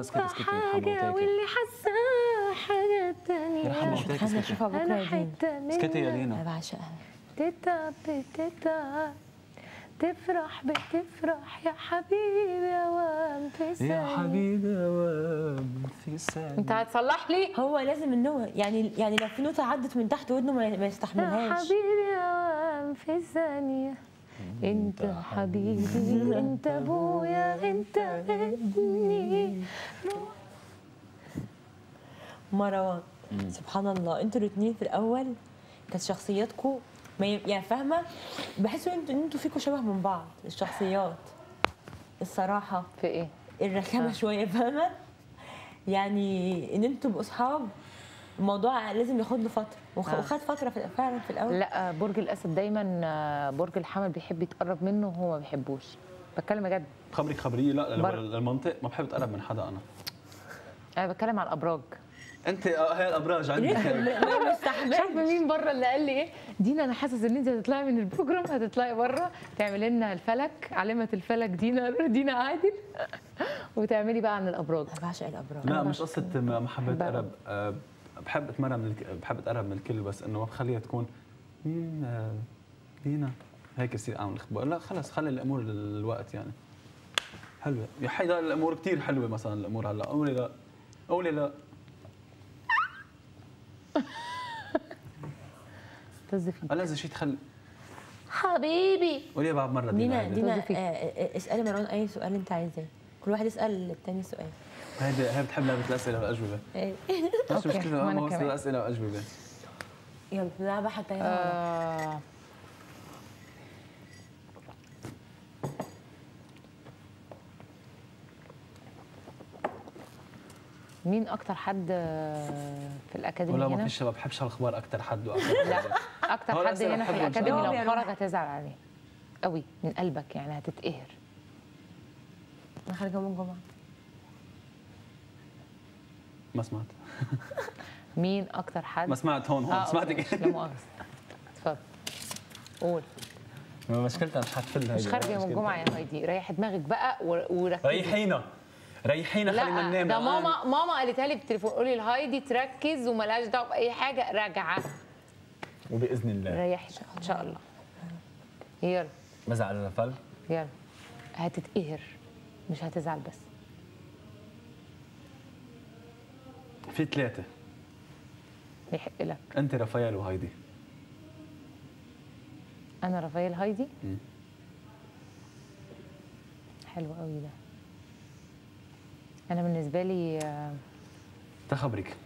اسكتي، حاجة. واللي حاساه حاجة يا تانية حموتاكي خلينا اسكتي نشوفها بكرة أنا يا دينا. حتة منك اسكتي يا أنا بعشقها. تتعب بتتعب تفرح بتفرح. يا حبيبي اوام في يا. حبيبي وام في أنت هتصلح لي؟ هو لازم النوع يعني يعني لو في نوتة عدت من تحت ودنه ما ما يا يستحملهاش. حبيبي اوام في ثانية. انت حبيبي انت ابويا انت ابني. مروان سبحان الله. أنتوا الاثنين في الأول كانت شخصياتكم ما ي- يعني فاهمة؟ بحس ان أنتوا إن أنتوا فيكم شبه من بعض الشخصيات. الصراحة في إيه؟ الرخامة شوية فاهمة؟ يعني إن أنتوا تبقوا اصحاب الموضوع لازم ياخد له فترة. وخ- آه. وخد فترة في فعلا في الأول. لا برج الأسد دايما آه، برج الحمل بيحب يتقرب منه وهو ما بيحبوش. بتكلم بجد. خبرك خبرية؟ لا بر- المنطق ما بحب اتقرب من حدا أنا. أنا بتكلم على الأبراج. أنت آه، هي الأبراج عندك. مستحمل. عارفة مين بره اللي قال لي إيه. دينا أنا حاسس إن أنت هتطلعي من ال program هتطلعي بره. تعملي لنا الفلك علامة الفلك دينا دينا عادل. وتعملي بقى عن الأبراج. أنا بعشق الأبراج. لا مش قصة ما ما بحب أتمرن من الك... بحب أتقرب من الكل بس إنه ما بخليها تكون مين آه، دينا هيك يصير أعمل إخبار. لا خلص خلي الأمور للوقت يعني. حلوة. يا حيدا الأمور كثير حلوة مثلا الأمور هلأ. قولي لا. قولي لا. طز فيك ألذ شيء تخلي. حبيبي. قولي بعد مرة دينا دينا. دينا. آه، آه، اسألي مروان أي سؤال أنت عايزاه كل واحد يسأل التاني سؤال. هيدي هي بتحب لعبة الأسئلة والأجوبة. إيه. مش مشكلة ما كمان. الأسئلة واجوبه يلا نلعب حتى يلا آه. مين أكتر حد آه، في الأكاديمي ولا ما هنا؟ فيش ما بحبش هالاخبار أكثر حد وأكثر لا. حد. أكتر حد هنا في بحبهم الأكاديمي بصراحة. لو خرج هتزعل عليه. قوي من قلبك يعني هتتقهر. أنا خارجه من جمعه ما سمعت. مين أكتر حد؟ ما سمعت هون هون. آه، سمعتك لا مؤاخذه اتفضل. قول. مشكلتها مش حتفل هيدي مش خارجه من الجمعة يا هايدي. ريح دماغك بقى و- وركزي. ريحينا. ريحينا خلينا لا ننام. ده. ماما ماما قالتها لي بالتليفون. قولي لهايدي تركز وملهاش دعوة بأي حاجة راجعة. وبإذن الله. ريحي إن شاء الله. يلا. بزعل ولا فل. يلا. هتتقهر. مش هتزعل بس. في ثلاثة. يحق لك. أنت رافائيل وهيدي أنا رافائيل هايدي؟ مم. حلو قوي ده. أنا بالنسبة لي آه، تخبرك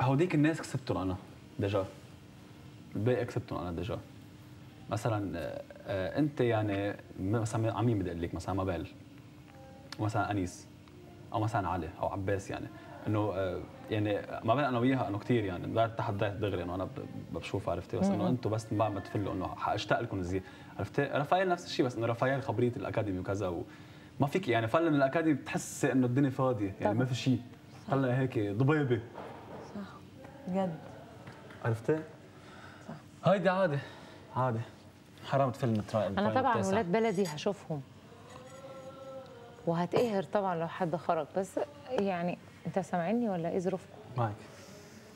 هوديك الناس كسبتهم أنا déjà. الباقي كسبتهم أنا déjà. مثلا آه، آه، أنت يعني مثلا عمين بدي أقول لك مثلا مابيل. مثلا أنيس أو مثلا علي أو عباس يعني إنه آه، يعني ما بين أنا وياها إنه كثير يعني بعد تحت دغري إنه أنا بشوف عرفتي؟ بس إنه أنتم بس من بعد ما تفلوا إنه حاشتاق لكم زياده عرفتي؟ رافائيل نفس الشيء بس إنه رافائيل خبرية الأكاديمي وكذا وما فيك يعني من الأكاديمي بتحسي إنه الدنيا فاضية يعني ما في شيء هلا هيك ضبيبة. بجد. عرفتي؟ هيدي عادي عادي حرام تفل تراي أنا طبعا ولاد بلدي هشوفهم. وهتقهر طبعا لو حد خرج. بس يعني أنت سامعني ولا إيه ظروفكم معك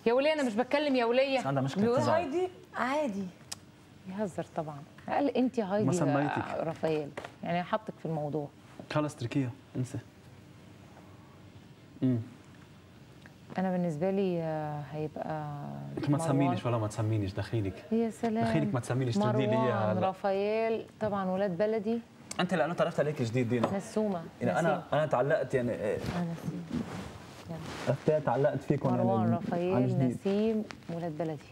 يا وليه أنا مش بتكلم يا وليه بس عندها مشكلة بيقول تزعل هايدي؟ عادي. يهزر طبعا. قال أنت هايدي ما سميتك. رافائيل. يعني حطك في الموضوع. خلص تركيا انسى. امم أنا بالنسبة لي آه، هيبقى انت ما. تسمينيش ولا ما تسمينيش. دخيلك. يا سلام. دخيلك ما تسمينيش تردي لي رافائيل طبعا ولاد بلدي. أنت لأنه تعرفت عليك جديد دينا. نسومه يعني أنا. أنا تعلقت يعني إيه، أنا نسيم عرفتي تعلقت فيكم يعني مروان عن رافائيل جديد. نسيم ولاد بلدي.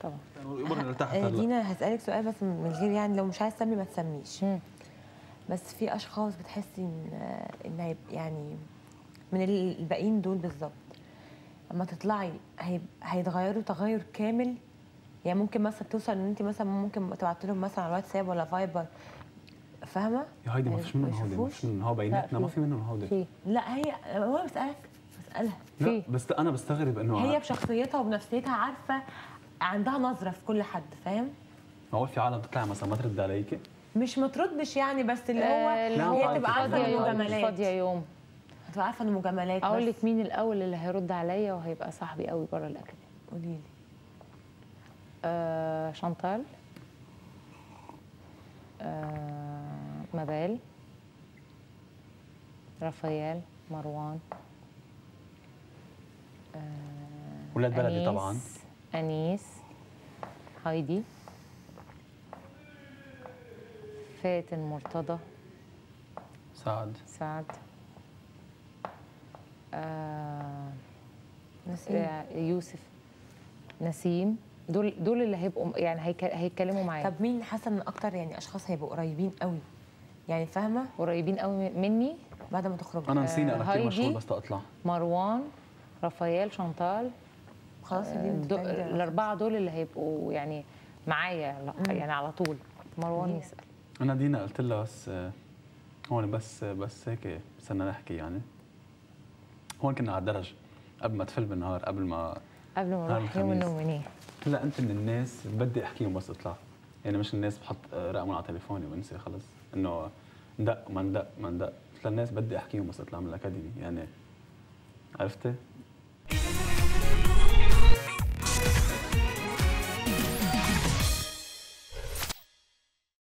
طبعا. امورنا لتحت آه، هلا دينا هسألك سؤال بس من غير يعني لو مش عايز تسمي ما تسميش. بس في أشخاص بتحسي إن آه، إن هيبقى يعني من الباقيين دول بالظبط. لما تطلعي هيتغيروا تغير كامل؟ يعني ممكن مثلا توصل إن انت مثلا ممكن تبعت لهم مثلا على الواتساب ولا فايبر فاهمة؟ يا هيدي ما فيش منهم ما هودي ما؟ فيش منهم هو بيناتنا ما في. هودي. في. لا هي هو بسالك بسالها لا في. بس أنا بستغرب إنه هي بشخصيتها وبنفسيتها عارفة عندها نظرة في كل حد فاهم؟ هو في عالم تطلع مثلا ما ترد عليك. مش ما تردش يعني بس اللي هو آه، هو هي تبقى عارفة جمالات فاضية يوم هتبقى عارفة إنه مجاملات أقول. لك مين الأول اللي هيرد عليا وهيبقى صاحبي قوي بره الأكاديمية. قولي لي. آه شانتال. آه مبال رافائيل مروان آه ولاد بلدي أنيس، طبعاً. أنيس هايدي فاتن مرتضى سعد. سعد آه نسيم. آه، يوسف نسيم. دول دول اللي هيبقوا يعني هيك- هيتكلموا معايا. طب مين حاسة إن أكتر يعني أشخاص هيبقوا قريبين قوي؟ يعني فاهمة؟ قريبين قوي مني بعد ما تخرجوا أنا نسيني أنا كثير هايدي. مشغول بس تطلع. مروان رافائيل شانتال. خلاص دي دو الأربعة دول اللي هيبقوا يعني معايا لا- يعني على طول. مروان؟ يسأل. أنا دينا قلت لها بس آه، هون بس بس هيك بدنا نحكي يعني. هون كنا على الدرج قبل ما تفل بالنهار قبل ما قبل ما نروح يوم. ال nominé قلت لها أنت من الناس بدي أحكيهم بس اطلع. يعني مش الناس بحط آه، رقمهم على تليفوني وانسى خلص. إنه ندق ما ندق ما ندق قلت لها الناس بدي أحكيهم بس اطلع من الأكاديمي يعني عرفتي؟